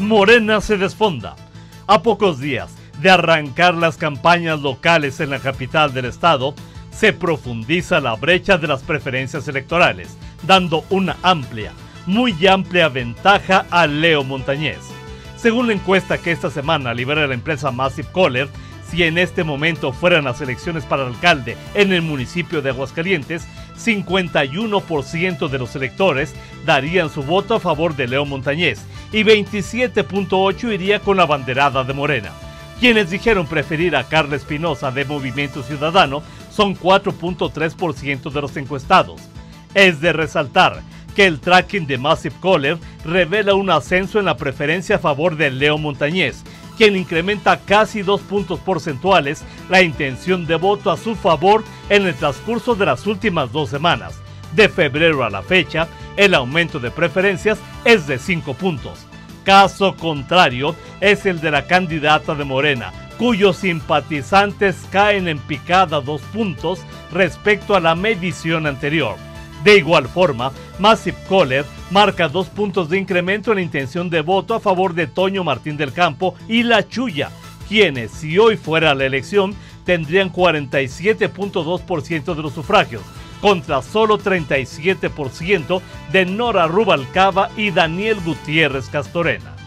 Morena se desfonda. A pocos días de arrancar las campañas locales en la capital del estado, se profundiza la brecha de las preferencias electorales, dando una amplia, muy amplia ventaja a Leo Montañez. Según la encuesta que esta semana libera la empresa Massive Caller, si en este momento fueran las elecciones para alcalde en el municipio de Aguascalientes, 51% de los electores darían su voto a favor de Leo Montañez y 27.8 iría con la banderada de Morena. Quienes dijeron preferir a Carla Espinosa de Movimiento Ciudadano son 4.3% de los encuestados. Es de resaltar que el tracking de Massive Caller revela un ascenso en la preferencia a favor de Leo Montañez, quien incrementa casi dos puntos porcentuales la intención de voto a su favor en el transcurso de las últimas dos semanas. De febrero a la fecha, el aumento de preferencias es de 5 puntos. Caso contrario es el de la candidata de Morena, cuyos simpatizantes caen en picada dos puntos respecto a la medición anterior. De igual forma, Massive Caller marca dos puntos de incremento en la intención de voto a favor de Toño Martín del Campo y La Chuya, quienes, si hoy fuera la elección, tendrían 47.2% de los sufragios, contra solo 37% de Nora Rubalcaba y Daniel Gutiérrez Castorena.